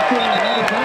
el